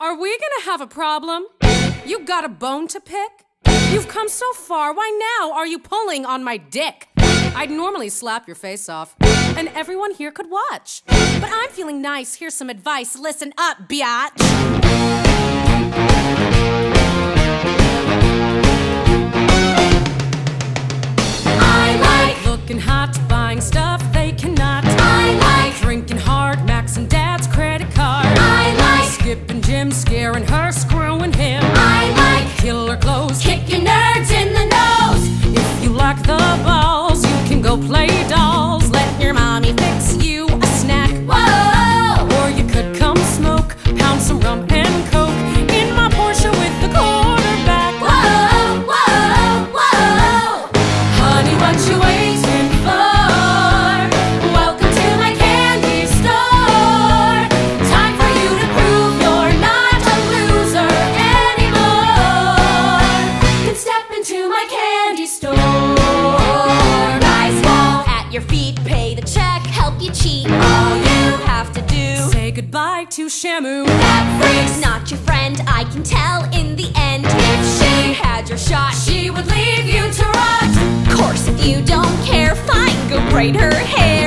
Are we gonna have a problem? You got a bone to pick? You've come so far, why now are you pulling on my dick? I'd normally slap your face off, and everyone here could watch. But I'm feeling nice, here's some advice. Listen up, biatch. I like looking hot, buying stuff my candy store. Guys fall at your feet, pay the check, help you cheat. All you have to do say goodbye to Shamu. That freak's not your friend, I can tell in the end. If she had your shot, she would leave you to rot. Of Course, if you don't care, fine, go braid her hair.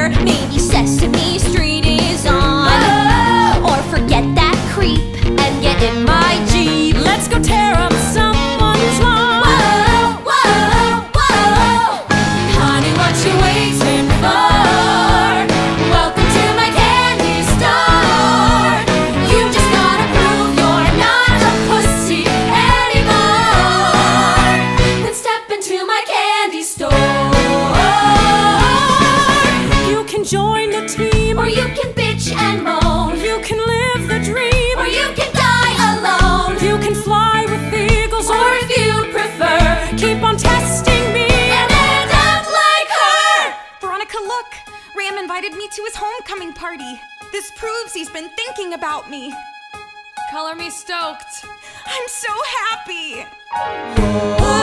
Veronica, look! Ram invited me to his homecoming party. This proves he's been thinking about me. Color me stoked. I'm so happy! Whoa.